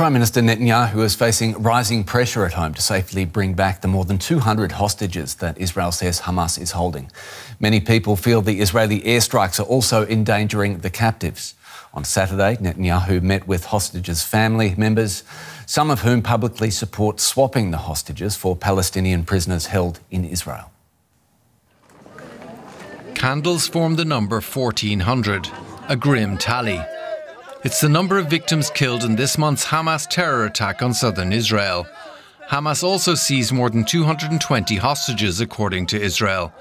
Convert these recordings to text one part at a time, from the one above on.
Prime Minister Netanyahu is facing rising pressure at home to safely bring back the more than 200 hostages that Israel says Hamas is holding. Many people feel the Israeli airstrikes are also endangering the captives. On Saturday, Netanyahu met with hostages' family members, some of whom publicly support swapping the hostages for Palestinian prisoners held in Israel. Candles form the number 1400, a grim tally. It's the number of victims killed in this month's Hamas terror attack on southern Israel. Hamas also seized more than 220 hostages, according to Israel.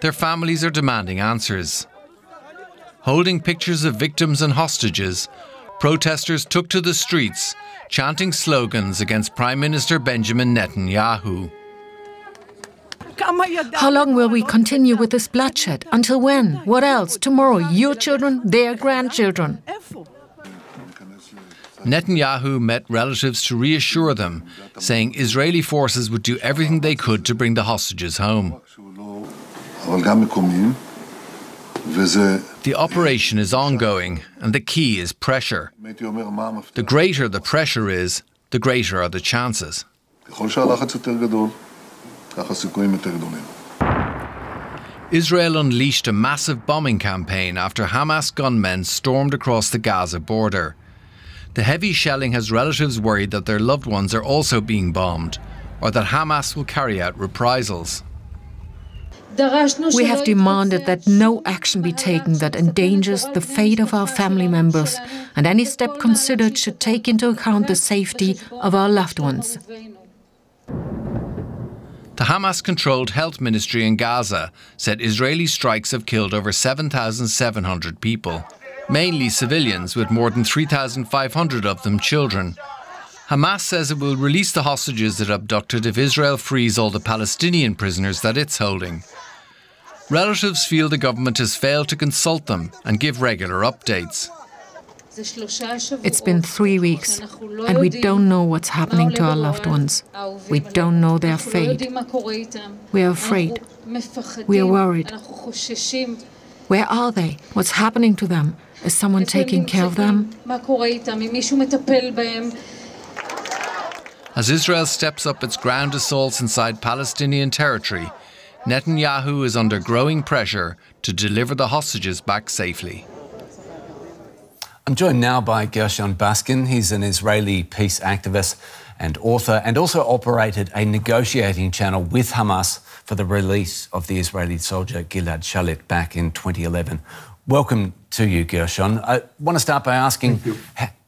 Their families are demanding answers. Holding pictures of victims and hostages, protesters took to the streets, chanting slogans against Prime Minister Benjamin Netanyahu. How long will we continue with this bloodshed? Until when? What else? Tomorrow, your children, their grandchildren. Netanyahu met relatives to reassure them, saying Israeli forces would do everything they could to bring the hostages home. The operation is ongoing, and the key is pressure. The greater the pressure is, the greater are the chances. Israel unleashed a massive bombing campaign after Hamas gunmen stormed across the Gaza border. The heavy shelling has relatives worried that their loved ones are also being bombed, or that Hamas will carry out reprisals. We have demanded that no action be taken that endangers the fate of our family members, and any step considered should take into account the safety of our loved ones. The Hamas controlled health ministry in Gaza said Israeli strikes have killed over 7,700 people mainly civilians, with more than 3,500 of them children. Hamas says it will release the hostages it abducted if Israel frees all the Palestinian prisoners that it's holding. Relatives feel the government has failed to consult them and give regular updates. It's been three weeks, and we don't know what's happening to our loved ones. We don't know their fate. We are afraid. We are worried. Where are they? What's happening to them? Is someone taking care of them? As Israel steps up its ground assaults inside Palestinian territory, Netanyahu is under growing pressure to deliver the hostages back safely. I'm joined now by Gershon Baskin. He's an Israeli peace activist and author, and also operated a negotiating channel with Hamas for the release of the Israeli soldier Gilad Shalit back in 2011. Welcome to you, Gershon. I want to start by asking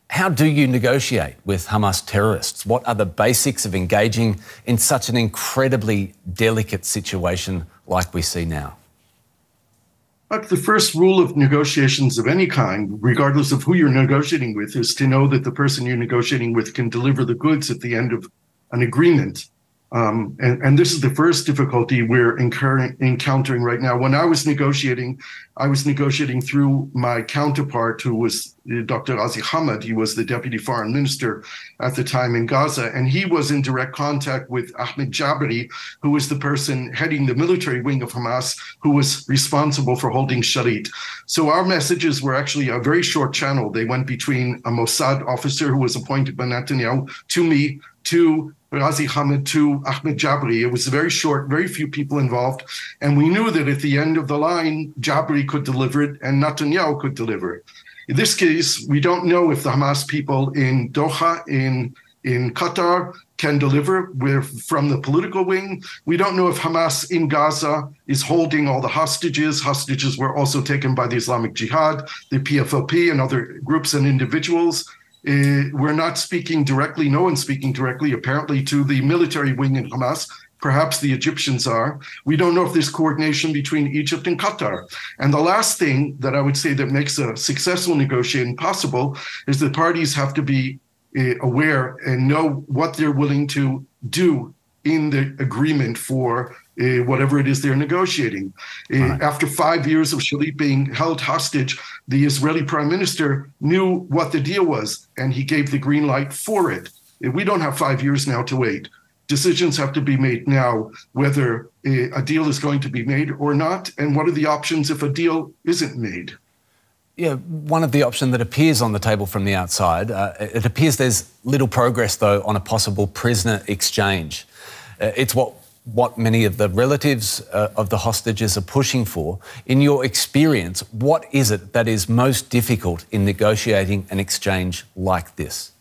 how do you negotiate with Hamas terrorists? What are the basics of engaging in such an incredibly delicate situation like we see now? But the first rule of negotiations of any kind, regardless of who you're negotiating with, is to know that the person you're negotiating with can deliver the goods at the end of an agreement. Um, and, and, this is the first difficulty we're encountering right now. When I was negotiating, I was negotiating through my counterpart, who was uh, Dr. Ghazi Hamad. He was the deputy foreign minister at the time in Gaza, and he was in direct contact with Ahmed Jabri, who was the person heading the military wing of Hamas, who was responsible for holding Shalit. So our messages were actually a very short channel. They went between a Mossad officer who was appointed by Netanyahu to me, to Ghazi Hamad to Ahmed Jabri. It was very short, very few people involved. And we knew that at the end of the line, Jabri could deliver it and Netanyahu could deliver it. In this case, we don't know if the Hamas people in Doha, in, in Qatar, can deliver. We're from the political wing. We don't know if Hamas in Gaza is holding all the hostages. Hostages were also taken by the Islamic Jihad, the PFLP, and other groups and individuals. Uh, we're not speaking directly, no one's speaking directly, apparently, to the military wing in Hamas. Perhaps the Egyptians are. We don't know if there's coordination between Egypt and Qatar. And the last thing that I would say that makes a successful negotiating possible is the parties have to be uh, aware and know what they're willing to do in the agreement for uh, whatever it is they're negotiating. Uh, right. After five years of Shalit being held hostage, the Israeli prime minister knew what the deal was and he gave the green light for it. Uh, we don't have five years now to wait. Decisions have to be made now whether a, a deal is going to be made or not, and what are the options if a deal isn't made. Yeah, one of the options that appears on the table from the outside, uh, it appears there's little progress, though, on a possible prisoner exchange. Uh, it's what what many of the relatives uh, of the hostages are pushing for. In your experience, what is it that is most difficult in negotiating an exchange like this?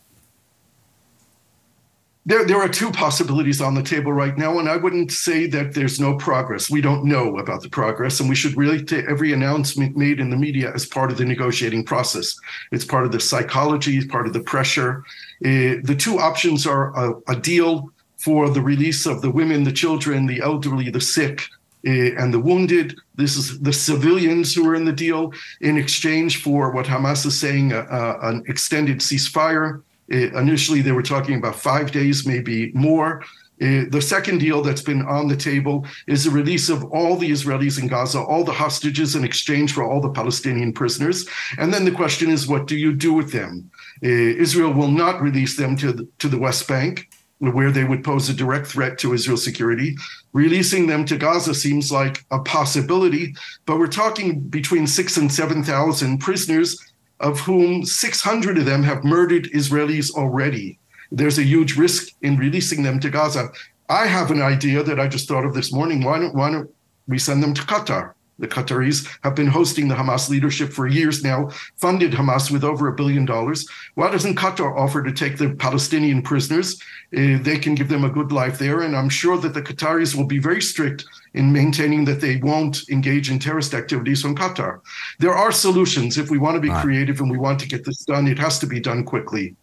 There, there are two possibilities on the table right now, and I wouldn't say that there's no progress. We don't know about the progress, and we should really take every announcement made in the media as part of the negotiating process. It's part of the psychology, it's part of the pressure. Uh, the two options are a, a deal for the release of the women, the children, the elderly, the sick, uh, and the wounded. This is the civilians who are in the deal in exchange for what Hamas is saying uh, uh, an extended ceasefire. Uh, initially, they were talking about five days, maybe more. Uh, the second deal that's been on the table is the release of all the Israelis in Gaza, all the hostages in exchange for all the Palestinian prisoners. And then the question is, what do you do with them? Israel will not release them to the, to the West Bank where they would pose a direct threat to Israel's security. Releasing them to Gaza seems like a possibility, but we're talking between six and 7,000 prisoners, of whom 600 of them have murdered Israelis already. There's a huge risk in releasing them to Gaza. I have an idea that I just thought of this morning. Why don't, why don't we send them to Qatar? The Qataris have been hosting the Hamas leadership for years now, funded Hamas with over a billion dollars. Why doesn't Qatar offer to take the Palestinian prisoners? Uh, they can give them a good life there. And I'm sure that the Qataris will be very strict in maintaining that they won't engage in terrorist activities from Qatar. There are solutions. If we want to be right. creative and we want to get this done, it has to be done quickly.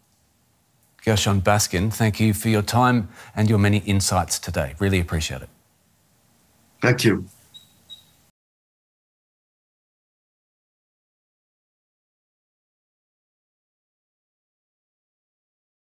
Gershon Baskin, thank you for your time and your many insights today. Really appreciate it. Thank you.